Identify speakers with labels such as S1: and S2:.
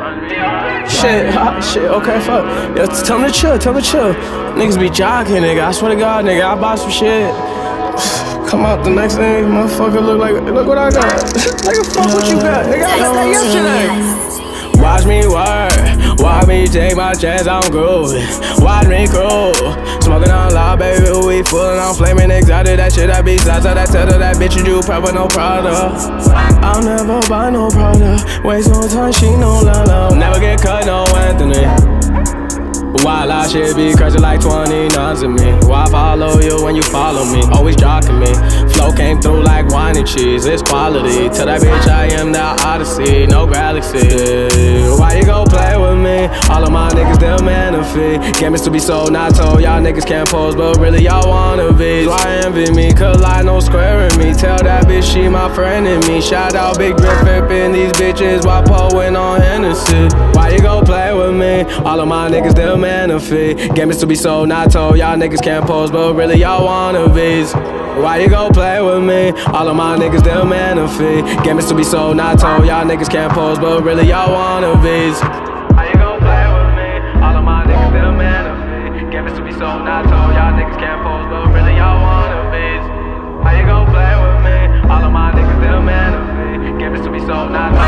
S1: Shit, hot shit, okay, fuck. Yo, tell me to chill, tell me to chill. Niggas be jogging, nigga. I swear to God, nigga, I bought some shit. Come out the next day, motherfucker look like, look what I got. nigga, fuck what you got. Nigga, I got that yesterday. Watch me work, watch me take my chance, I'm grooving. Watch me cool, smoking on loud, baby, we full and I'm flaming exotic. That shit I be of that tether, that bitch you do proper, no Prada. I'll never buy no Prada, waste no time, she no love, Never get cut, no Anthony. While I should be crazy like 20 nuns in me. Why follow you when you follow me? Always jocking me. Flow came through like wine and cheese. It's quality. Tell that bitch I am the odyssey, no galaxy. Why you gon' play with me? All of my niggas, them manifest. Game is to be sold, not told. Y'all niggas can't pose, but really y'all wanna be. Why envy me? Cause I no squaring me. Tell that bitch she my friend and me. Shout out Big Drip flipping these bitches while pulling on Hennessy. Why you gon' play with me? All of my niggas, manifest. Game is to be sold, not told. Y'all niggas can't pose, but really y'all wanna be. Why you gon' play with me? All of my niggas, they'll. Game is to be sold, not told. Y'all niggas can't pose, but really y'all wanna be. all night.